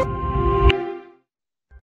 啊。